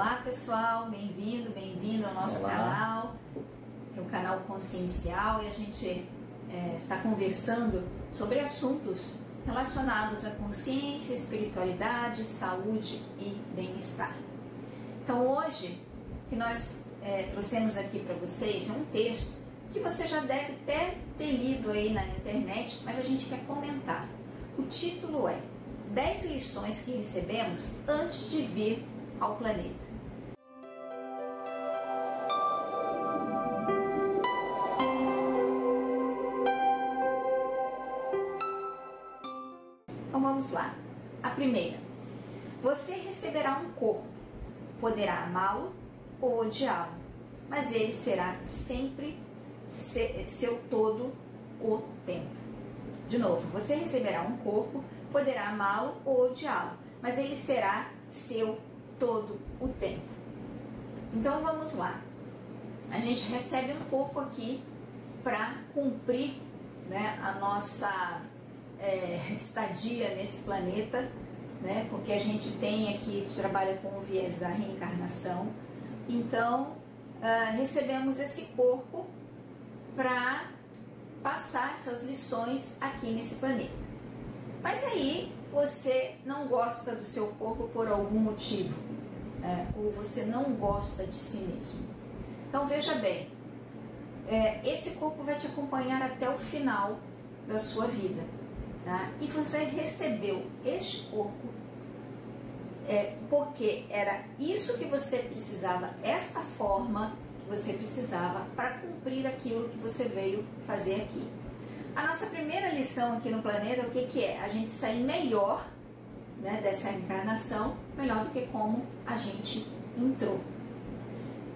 Olá pessoal, bem-vindo, bem-vindo ao nosso Olá. canal, que é o canal Consciencial, e a gente é, está conversando sobre assuntos relacionados à consciência, espiritualidade, saúde e bem-estar. Então hoje, o que nós é, trouxemos aqui para vocês é um texto que você já deve ter, ter lido aí na internet, mas a gente quer comentar. O título é 10 lições que recebemos antes de vir ao planeta. Poderá amá-lo ou odiá-lo, mas ele será sempre seu todo o tempo. De novo, você receberá um corpo, poderá amá-lo ou odiá-lo, mas ele será seu todo o tempo. Então vamos lá. A gente recebe um corpo aqui para cumprir né, a nossa é, estadia nesse planeta, né, porque a gente tem aqui, trabalha com o viés da reencarnação. Então uh, recebemos esse corpo para passar essas lições aqui nesse planeta. Mas aí você não gosta do seu corpo por algum motivo, né? ou você não gosta de si mesmo. Então veja bem, é, esse corpo vai te acompanhar até o final da sua vida. Tá? E você recebeu este corpo é, porque era isso que você precisava, esta forma que você precisava para cumprir aquilo que você veio fazer aqui. A nossa primeira lição aqui no planeta, o que, que é? A gente sair melhor né, dessa encarnação, melhor do que como a gente entrou.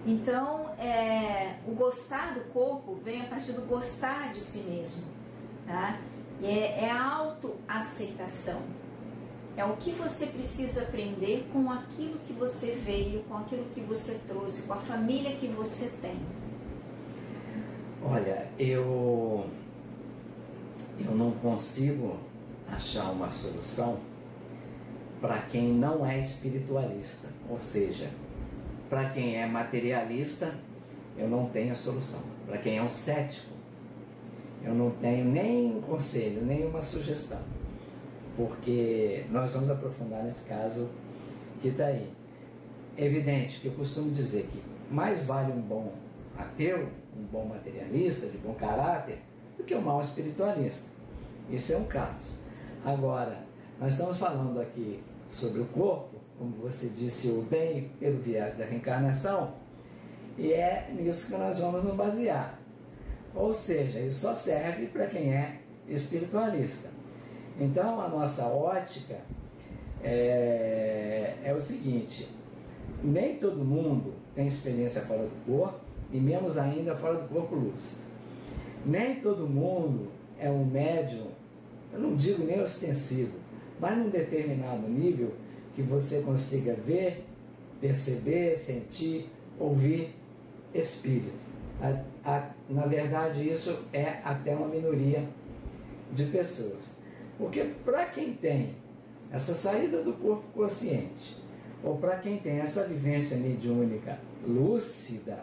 Então, é, o gostar do corpo vem a partir do gostar de si mesmo. Tá? É, é a autoaceitação. É o que você precisa aprender com aquilo que você veio, com aquilo que você trouxe, com a família que você tem. Olha, eu eu não consigo achar uma solução para quem não é espiritualista, ou seja, para quem é materialista, eu não tenho a solução. Para quem é um cético, eu não tenho nem conselho, nem uma sugestão, porque nós vamos aprofundar nesse caso que está aí. É evidente que eu costumo dizer que mais vale um bom ateu, um bom materialista, de bom caráter, do que um mau espiritualista. Isso é um caso. Agora, nós estamos falando aqui sobre o corpo, como você disse, o bem pelo viés da reencarnação, e é nisso que nós vamos nos basear. Ou seja, isso só serve para quem é espiritualista. Então, a nossa ótica é, é o seguinte: nem todo mundo tem experiência fora do corpo, e menos ainda fora do corpo lúcido. Nem todo mundo é um médium, eu não digo nem ostensivo, mas num determinado nível que você consiga ver, perceber, sentir, ouvir espírito. A, na verdade, isso é até uma minoria de pessoas. Porque para quem tem essa saída do corpo consciente, ou para quem tem essa vivência mediúnica lúcida,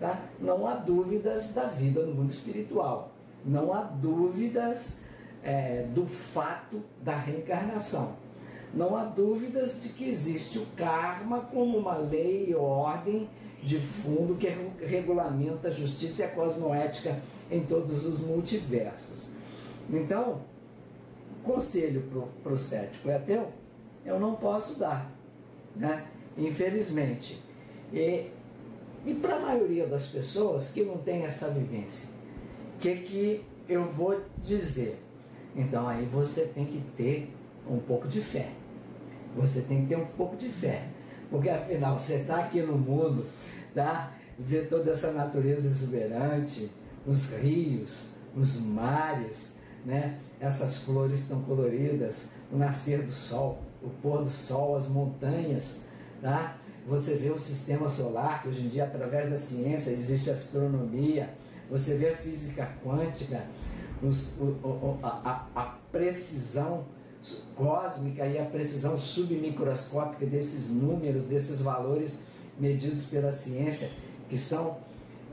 tá? não há dúvidas da vida no mundo espiritual, não há dúvidas é, do fato da reencarnação. Não há dúvidas de que existe o karma como uma lei e ordem de fundo que regulamenta a justiça e a cosmoética em todos os multiversos. Então, conselho para o cético e ateu, eu não posso dar, né? infelizmente. E, e para a maioria das pessoas que não tem essa vivência, o que, que eu vou dizer? Então aí você tem que ter um pouco de fé. Você tem que ter um pouco de fé. Porque afinal você está aqui no mundo, Vê toda essa natureza exuberante, os rios, os mares, né? Essas flores tão coloridas, o nascer do sol, o pôr do sol, as montanhas, tá? Você vê o sistema solar, que hoje em dia, através da ciência, existe astronomia, você vê a física quântica, os, o, o, a, a precisão cósmica e a precisão submicroscópica desses números, desses valores medidos pela ciência, que são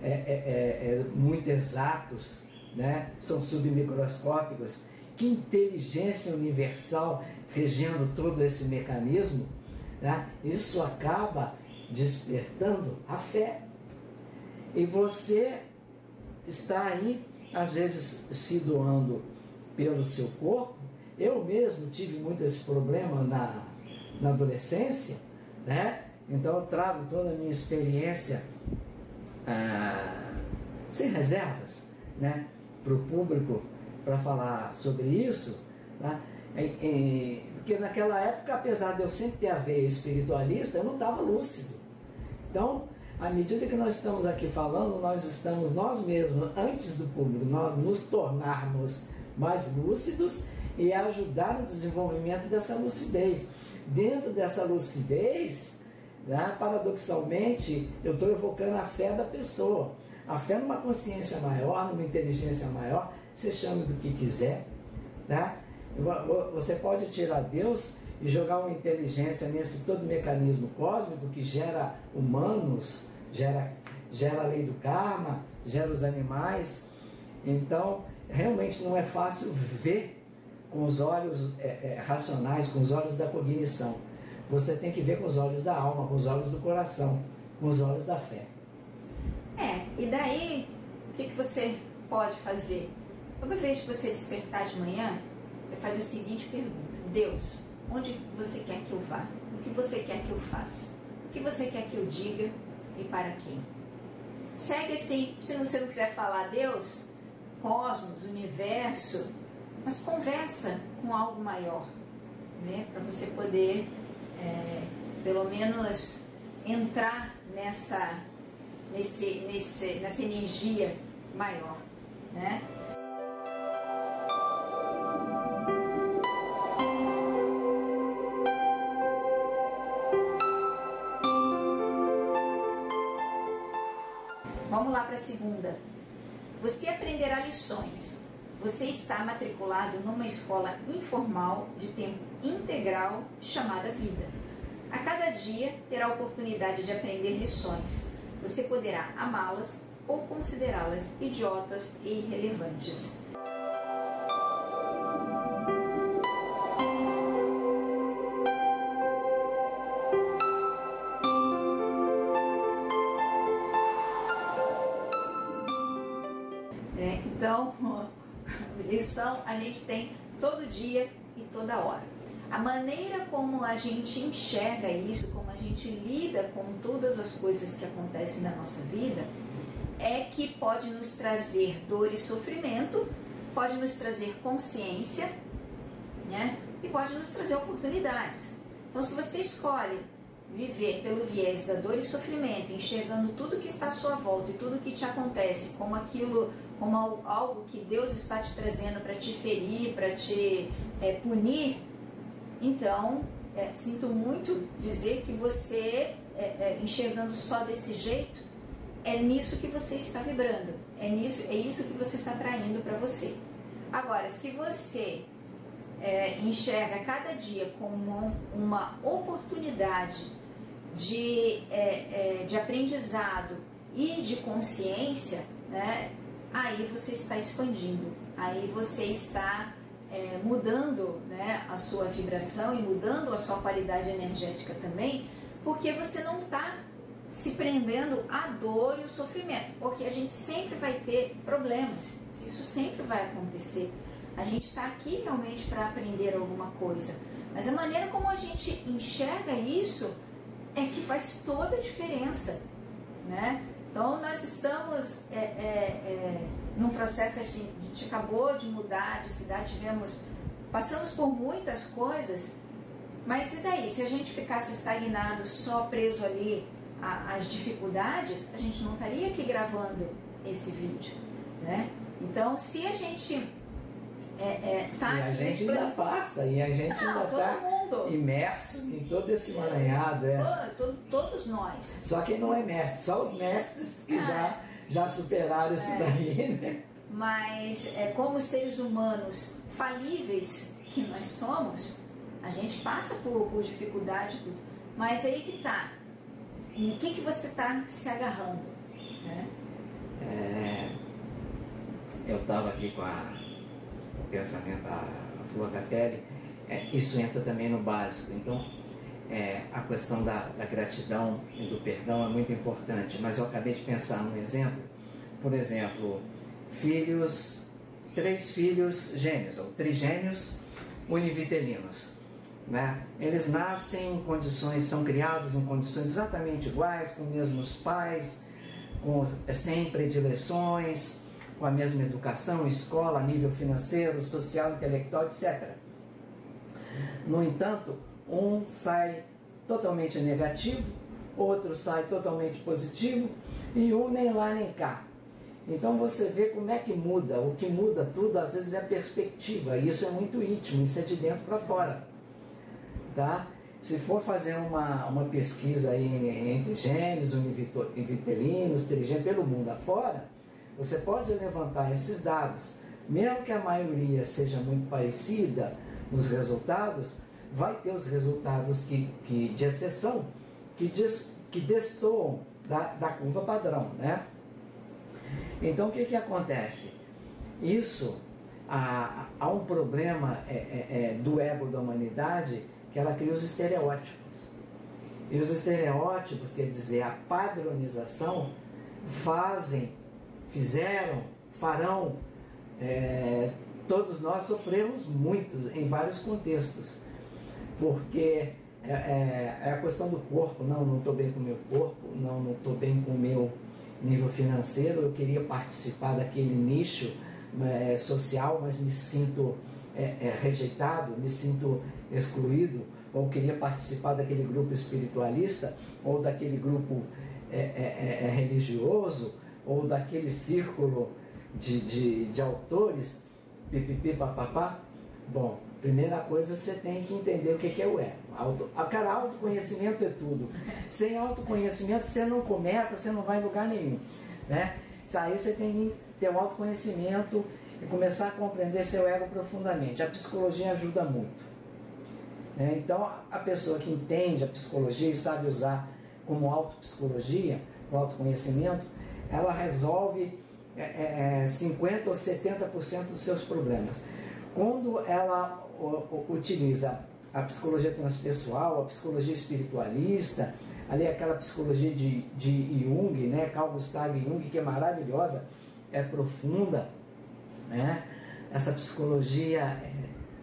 é, é, é, é muito exatos, né? são submicroscópicos. Que inteligência universal regendo todo esse mecanismo, né? isso acaba despertando a fé. E você está aí, às vezes, se doando pelo seu corpo. Eu mesmo tive muito esse problema na, na adolescência, né? Então eu trago toda a minha experiência ah, sem reservas, né? Para o público para falar sobre isso, né? E, e, porque naquela época, apesar de eu sempre ter a veia espiritualista, eu não estava lúcido. Então, à medida que nós estamos aqui falando, nós estamos nós mesmos, antes do público, nós nos tornarmos mais lúcidos e ajudar no desenvolvimento dessa lucidez. Dentro dessa lucidez, né, paradoxalmente, eu estou evocando a fé da pessoa. A fé numa consciência maior, numa inteligência maior, você chama do que quiser. Tá? Você pode tirar Deus e jogar uma inteligência nesse todo mecanismo cósmico que gera humanos, gera, gera a lei do karma, gera os animais. Então, realmente não é fácil ver com os olhos é, é, racionais, com os olhos da cognição. Você tem que ver com os olhos da alma, com os olhos do coração, com os olhos da fé. É, e daí o que, que você pode fazer? Toda vez que você despertar de manhã, você faz a seguinte pergunta: Deus, onde você quer que eu vá? O que você quer que eu faça? O que você quer que eu diga e para quem? Segue assim, se você não quiser falar Deus, cosmos, universo, mas conversa com algo maior, né? Para você poder, é, pelo menos, entrar nessa, nesse, nesse, nessa energia maior, né? Vamos lá para a segunda. Você aprenderá lições. Você está matriculado numa escola informal de tempo integral chamada vida. A cada dia terá a oportunidade de aprender lições. Você poderá amá-las ou considerá-las idiotas e irrelevantes. lição a gente tem todo dia e toda hora. A maneira como a gente enxerga isso, como a gente lida com todas as coisas que acontecem na nossa vida, é que pode nos trazer dor e sofrimento, pode nos trazer consciência, né? E pode nos trazer oportunidades. Então, se você escolhe viver pelo viés da dor e sofrimento, enxergando tudo que está à sua volta e tudo que te acontece como aquilo como algo que Deus está te trazendo para te ferir, para te é, punir, então é, sinto muito dizer que você, é, é, enxergando só desse jeito, é nisso que você está vibrando, é, nisso, é isso que você está traindo para você. Agora, se você é, enxerga cada dia como uma oportunidade de, é, de aprendizado e de consciência, né, aí você está expandindo, aí você está é, mudando né, a sua vibração e mudando a sua qualidade energética também, porque você não está se prendendo à dor e o sofrimento, porque a gente sempre vai ter problemas, isso sempre vai acontecer. A gente está aqui realmente para aprender alguma coisa, mas a maneira como a gente enxerga isso é que faz toda a diferença, né? Então, nós estamos é, é, é, num processo, a gente acabou de mudar de cidade, tivemos, passamos por muitas coisas, mas e daí? Se a gente ficasse estagnado, só preso ali às dificuldades, a gente não estaria aqui gravando esse vídeo, né? Então, se a gente é, é, tá e a gente ainda passa, e a gente não, ainda está imerso em todo esse emaranhado. É. Todo, todos nós. Só quem não é mestre, só os mestres que já, ah. já superaram isso é. daí, né? Mas é, como seres humanos falíveis que nós somos, a gente passa por, por dificuldade, tudo. Mas aí que tá. Em que, que você está se agarrando? Né? É, eu estava aqui com a, o pensamento, a, a flor da pele, é, isso entra também no básico. Então, é, a questão da, da, gratidão e do perdão é muito importante, mas eu acabei de pensar num exemplo. Por exemplo, filhos, três filhos gêmeos, ou trigêmeos univitelinos. Né? Eles nascem em condições, são criados em condições exatamente iguais, com os mesmos pais, com, sem predileções, com a mesma educação, escola, nível financeiro, social, intelectual, etc. No entanto, um sai totalmente negativo, outro sai totalmente positivo e um nem lá nem cá. Então você vê como é que muda. O que muda tudo às vezes é a perspectiva. E isso é muito íntimo, isso é de dentro para fora. Tá? Se for fazer uma, uma pesquisa aí entre gêmeos, univitelinos, trigêmeos, pelo mundo afora, você pode levantar esses dados. Mesmo que a maioria seja muito parecida nos resultados, vai ter os resultados que, que, de exceção que, que destoam da, da curva padrão. Né? Então o que, que acontece? Isso, há, há um problema é, é, é, do ego da humanidade que ela cria os estereótipos. E os estereótipos, quer dizer, a padronização, fazem, fizeram, farão. É, todos nós sofremos muito em vários contextos, porque é, é, é a questão do corpo, não, não estou bem com o meu corpo, não, não estou bem com o meu nível financeiro, eu queria participar daquele nicho é, social, mas me sinto é, rejeitado, me sinto excluído, ou queria participar daquele grupo espiritualista, ou daquele grupo religioso, ou daquele círculo de, de, de autores, pipipi, papapá. Bom, primeira coisa você tem que entender o que é o ego. Auto, cara, autoconhecimento é tudo. Sem autoconhecimento você não começa, você não vai em lugar nenhum. Né? Aí você tem que ter um autoconhecimento e começar a compreender seu ego profundamente. A psicologia ajuda muito. Né? Então, a pessoa que entende a psicologia e sabe usar como autopsicologia, o autoconhecimento, ela resolve é, é, 50% é, ou 70% dos seus problemas. Quando ela utiliza a psicologia transpessoal, a psicologia espiritualista, ali aquela psicologia de, de Jung, né, Carl Gustav Jung, que é maravilhosa, é profunda, né? essa psicologia é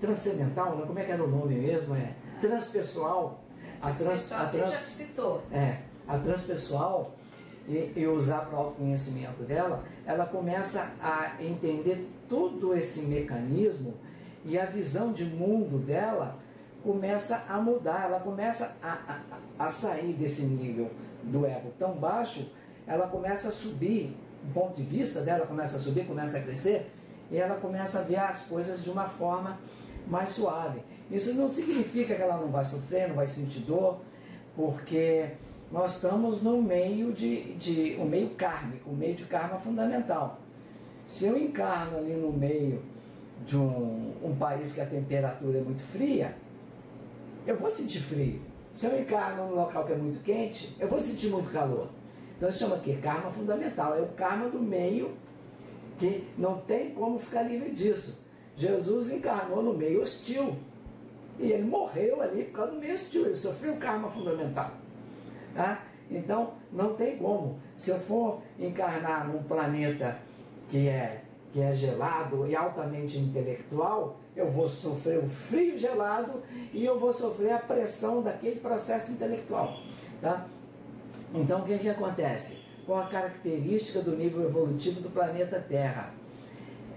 transcendental, né? como é que era o nome mesmo? É transpessoal. A, trans, a, trans, já citou. É, a transpessoal e, e usar para o autoconhecimento dela, ela começa a entender todo esse mecanismo e a visão de mundo dela começa a mudar, ela começa a, a, a sair desse nível do ego tão baixo, ela começa a subir, o ponto de vista dela começa a subir, começa a crescer, e ela começa a ver as coisas de uma forma mais suave. Isso não significa que ela não vai sofrer, não vai sentir dor, porque nós estamos no meio de, de um meio kármico, um meio de karma fundamental. Se eu encarno ali no meio de um, um país que a temperatura é muito fria, eu vou sentir frio. Se eu encarno num local que é muito quente, eu vou sentir muito calor. Então isso chama aqui karma fundamental, é o karma do meio que não tem como ficar livre disso. Jesus encarnou no meio hostil. E ele morreu ali por causa do meio hostil, ele sofreu karma fundamental. Tá? Então, não tem como. Se eu for encarnar num planeta que é, que é gelado e altamente intelectual, eu vou sofrer o frio gelado e eu vou sofrer a pressão daquele processo intelectual. Tá? Então, o que, que acontece? com a característica do nível evolutivo do planeta Terra.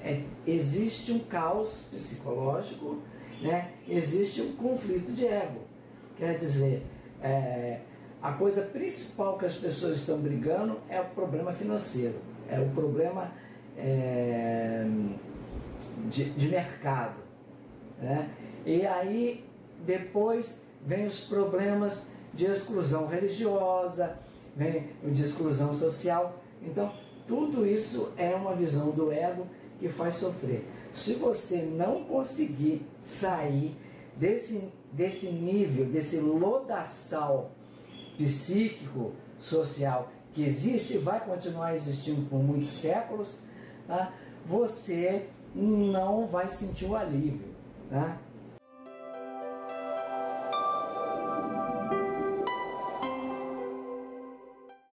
É, existe um caos psicológico, né? existe um conflito de ego. Quer dizer, é, a coisa principal que as pessoas estão brigando é o problema financeiro, é o problema é, de, de mercado. Né? E aí depois vem os problemas de exclusão religiosa, né, de exclusão social. Então, tudo isso é uma visão do ego que faz sofrer. Se você não conseguir sair desse, desse nível, desse lodaçal psíquico, social que existe e vai continuar existindo por muitos séculos, tá? você não vai sentir o alívio. Tá?